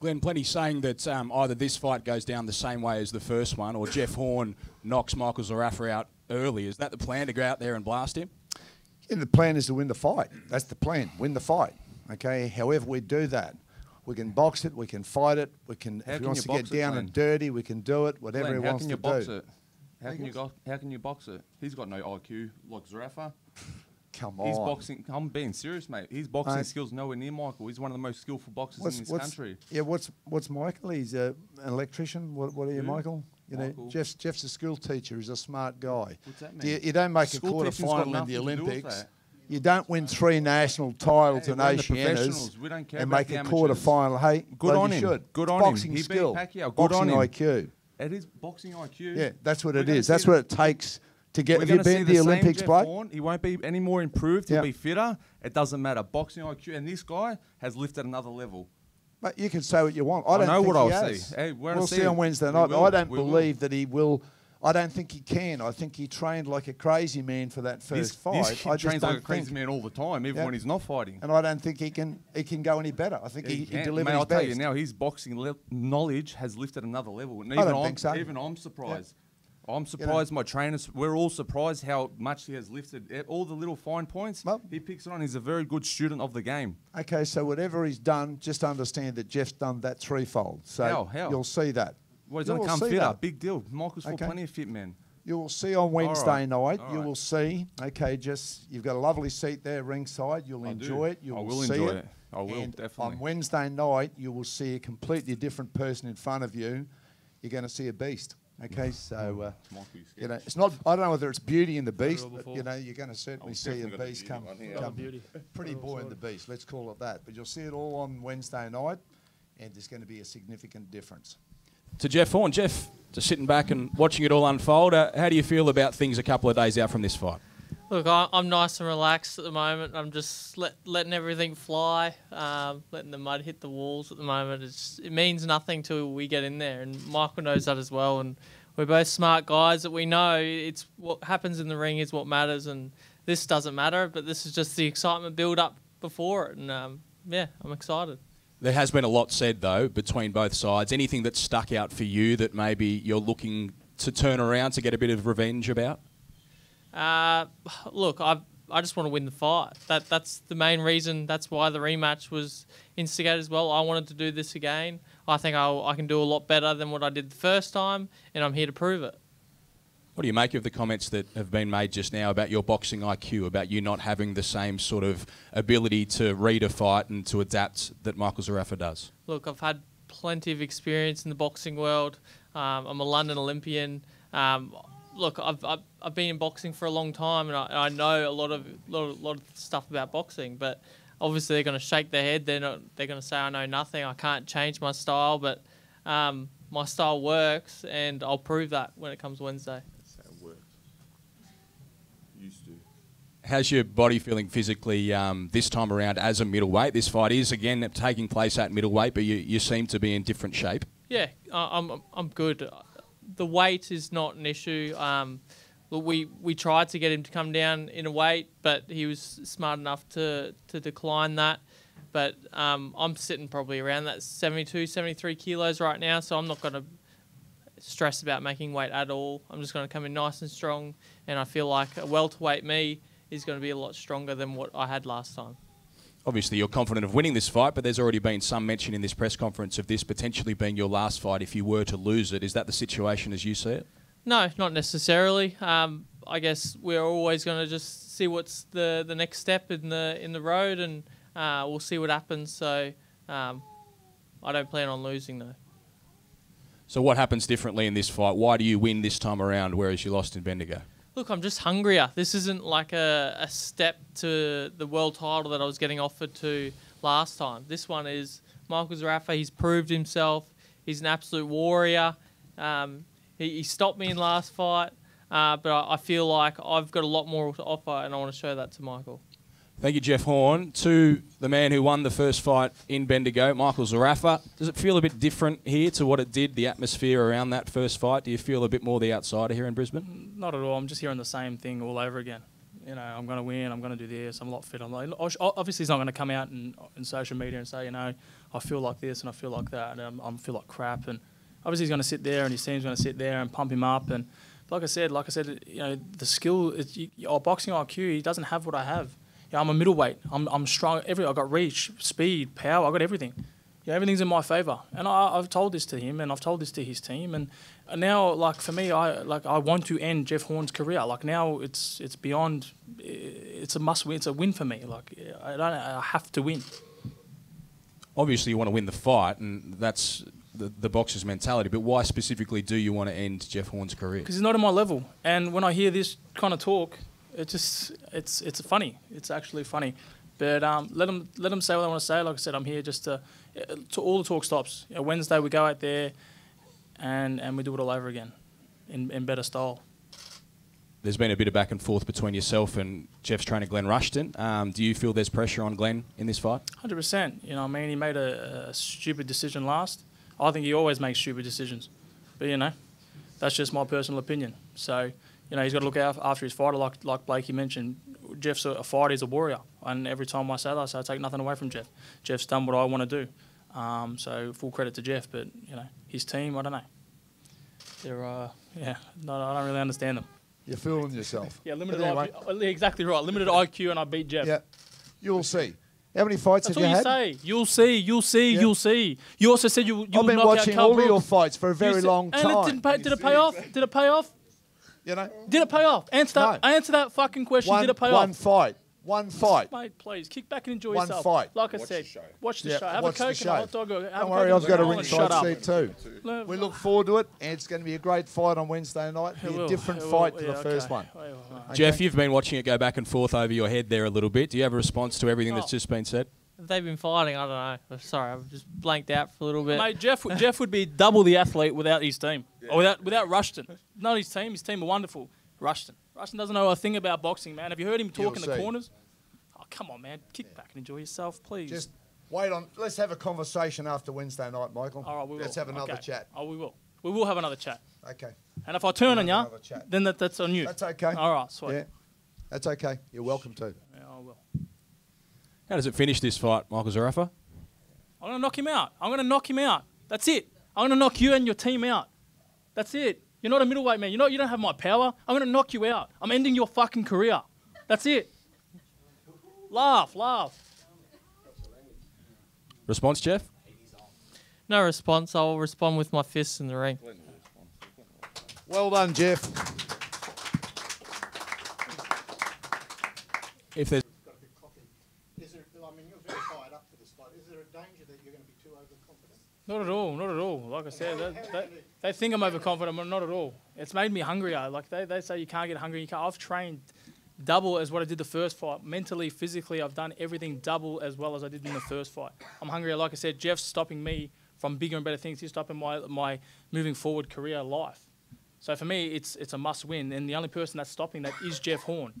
Glenn, plenty saying that um, either this fight goes down the same way as the first one, or Jeff Horn knocks Michael Zerafa out early. Is that the plan to go out there and blast him? Yeah, the plan is to win the fight. That's the plan. Win the fight. Okay. However, we do that. We can box it. We can fight it. We can. How if he can wants to get box it, down and dirty, we can do it. Whatever Glenn, he how wants can you to box do. it? How can you go, How can you box it? He's got no IQ like Zerafa. Come on. He's boxing. I'm being serious, mate. His boxing Mate. skills nowhere near Michael. He's one of the most skillful boxers What's, in this what's, country. Yeah. What's what's Michael? He's uh, an electrician. What, what are you, Who? Michael? You know, Jeff's Jeff's a school teacher. He's a smart guy. What's that You, mean? you don't make School a quarter teaching's got final in nothing the to do with Olympics. that. You don't win three national titles Hey, and we're in the Oceanias professionals. We don't care and about make the a quarter final. Hey, Good on him. should. Good It's on him. boxing He beat skill. Pacquiao. Good boxing on him. IQ. It is boxing IQ. Yeah, that's what it is. That's what it takes to get. We're Have you been to the the Olympics, Jeff Horn. He won't be any more improved. He'll Yeah. be fitter. It doesn't matter. Boxing IQ, and this guy has lifted another level. But you can say what you want. I I don't know what I'll has. see. Hey, we'll see on Wednesday night. will. I don't We will. believe that he will. I don't think he can. I think he trained like a crazy man for that first This, fight. this I just trains like a crazy think, man all the time, even Yeah. when he's not fighting. and I don't think he can. He can go any better. I think he, he, delivered Mate, his I'll tell you now, his boxing le- knowledge has lifted another level. And I don't I'm, think so. Even I'm surprised. I'm surprised. My trainers, we're all surprised how much he has lifted. All the little fine points, Well- he picks it on. He's a very good student of the game. Okay, so whatever he's done, just understand that Jeff's done that threefold. So How? How? you'll see that. Well, he's You going to come that. Big deal. Michael's Okay. plenty of fit men. You will see on Wednesday right. night. All you right. will see. Okay, just you've got a lovely seat there ringside. You'll I do. enjoy it. You I will, will see enjoy it. it. I will, And definitely. On Wednesday night, you will see a completely different person in front of you. You're going to see a beast. Okay, so uh, you you know it's not. I don't know whether it's Beauty and the Beast, but you know you're going to certainly see a definitely got the beast beauty come. come Got the beauty. Pretty boy and the beast. Let's call it that. But you'll see it all on Wednesday night, and there's going to be a significant difference. To Jeff Horn. Jeff, just sitting back and watching it all unfold, uh, how do you feel about things a couple of days out from this fight? Look, I, I'm nice and relaxed at the moment. I'm just let, letting everything fly, um, letting the mud hit the walls at the moment. It's, it means nothing till we get in there, and Michael knows that as well. And we're both smart guys that we know it's what happens in the ring is what matters, and this doesn't matter. But this is just the excitement build up before it, and um, yeah, I'm excited. There has been a lot said, though, between both sides. Anything that stuck out for you that maybe you're looking to turn around to get a bit of revenge about? Uh, look, I I just want to win the fight. That that's the main reason. That's why the rematch was instigated as well. I wanted to do this again. I think I I can do a lot better than what I did the first time, and I'm here to prove it. What do you make of the comments that have been made just now about your boxing IQ, about you not having the same sort of ability to read a fight and to adapt that Michael Zerafa does? Look, I've had plenty of experience in the boxing world. Um, I'm a London Olympian. Um, look, I've, I've, I've been in boxing for a long time, and I, and I know a lot of lot of, lot of stuff about boxing. But obviously, they're going to shake their head. They're not. They're going to say I know nothing. I can't change my style, but um, my style works, and I'll prove that when it comes Wednesday. That's how it works. Used to. How's your body feeling physically um, this time around as a middleweight? This fight is again taking place at middleweight, but you, you seem to be in different shape. Yeah, I- I'm I'm- I'm good. The weight is not an issue. Um, we we tried to get him to come down in a weight, but he was smart enough to to decline that. But um, I'm sitting probably around that 72, 73 kilos right now, so I'm not going to stress about making weight at all. I'm just going to come in nice and strong, and I feel like a welterweight me is going to be a lot stronger than what I had last time. Obviously, you're confident of winning this fight, but there's already been some mention in this press conference of this potentially being your last fight if you were to lose it. Is that the situation as you see it? No, not necessarily. Um, I guess we're always going to just see what's the, the next step in the in the road, and uh, we'll see what happens. So um, I don't plan on losing though. So, what happens differently in this fight? Why do you win this time around, whereas you lost in Bendigo? Look, I'm just hungrier. This isn't like a, a step to the world title that I was getting offered to last time. This one is Michael Zerafa. He's proved himself. He's an absolute warrior. Um, he, he stopped me in last fight, uh, but I, I feel like I've got a lot more to offer, and I want to show that to Michael. Thank you, Jeff Horn. To the man who won the first fight in Bendigo, Michael Zerafa. Does it feel a bit different here to what it did, the atmosphere around that first fight? Do you feel a bit more the outsider here in Brisbane? Not at all. I'm just hearing the same thing all over again. you know, I'm going to win. I'm going to do this. I'm a lot fitter. I'm like, obviously, he's not going to come out in, in social media and say, you know, I feel like this and I feel like that, and I feel like crap. And obviously, he's going to sit there and his team's going to sit there and pump him up. And like I said, like I said, you know, the skill, is, you, our oh, boxing IQ, he doesn't have what I have. Yeah, I'm a middleweight. I'm, I'm strong. Every I got reach, speed, power. I got everything. Yeah, everything's in my favour. And I, I've told this to him, and I've told this to his team. And now, like for me, I like I want to end Jeff Horn's career. Like now, it's it's beyond. It's a must win. It's a win for me. Like I don't. I have to win. Obviously, you want to win the fight, and that's the, the boxer's mentality. But why specifically do you want to end Jeff Horn's career? Because he's not at my level. And when I hear this kind of talk, it just it's it's funny. It's actually funny. But um, let them let them say what they want to say. Like I said, I'm here just to, to all the talk stops. You know, Wednesday we go out there, and and we do it all over again, in in better style. There's been a bit of back and forth between yourself and Jeff's trainer Glenn Rushton. Um, do you feel there's pressure on Glenn in this fight? Hundred percent. You know, I mean, he made a, a stupid decision last. I think he always makes stupid decisions, but you know, that's just my personal opinion. So you know, he's got to look out after his fighter, like like Blakey mentioned. Jeff's a, a fighter, he's a warrior, and every time I say that, I say I take nothing away from Jeff. Jeff's done what I want to do, um, so full credit to Jeff. But you know, his team, I don't know. They're uh, yeah, no, I don't really understand them. You're fooling yourself. yeah, limited anyway. IQ, exactly right. Limited IQ, and I beat Jeff. Yeah, you'll see. How many fights That's have you you had? say. You'll see. You'll see. You'll see. You also said you. you I've been watching all of your fights for a very long and time. And it didn't pay, did it pay off? Did it pay off? You know? Did it pay off? Answer that. No. Answer that fucking question. One, did it pay one off? One fight. One fight. Mate, please kick back and enjoy one yourself. One fight. Like I watch said, the watch the yeah, show. Have watch a coke and a hot dog. Don't worry, I've got a ringside seat too. We look forward to it, and it's going to be a great fight on Wednesday night. It'll be a different fight to the okay. first one. Okay. Jeff, you've been watching it go back and forth over your head there a little bit. Do you have a response to everything oh. that's just been said? They've been fighting. I don't know. Sorry, I've just blanked out for a little bit. Mate, Jeff, Jeff would be double the athlete without his team, yeah. or without without Rushton. Not his team. His team are wonderful. Rushton. Rushton doesn't know a thing about boxing, man. Have you heard him talk You'll in the corners? Oh, come on, man. Kick yeah. back and enjoy yourself, please. Just wait on. Let's have a conversation after Wednesday night, Michael. All right, we will. Let's have another okay. chat. Oh, we will. We will have another chat. Okay. And if I turn we'll on you, then that, that's on you. That's okay. All right, sweet. Yeah. That's okay. You're welcome to. Yeah, I will. How does it finish this fight, Michael Zerafa? I'm going to knock him out. I'm going to knock him out. That's it. I'm going to knock you and your team out. That's it. You're not a middleweight man. You know you don't have my power. I'm going to knock you out. I'm ending your fucking career. That's it. Laugh, laugh. Response, Jeff? No response. I'll respond with my fists in the ring. Well done, Jeff. Not at all, not at all. Like I said, they, they, they think I'm overconfident, but not at all. It's made me hungrier. Like they, they say you can't get hungry. You can't. I've trained double as what I did the first fight. Mentally, physically, I've done everything double as well as I did in the first fight. I'm hungrier. Like I said, Jeff's stopping me from bigger and better things. He's stopping my, my moving forward career life. So for me, it's, it's a must win. And the only person that's stopping that is Jeff Horn.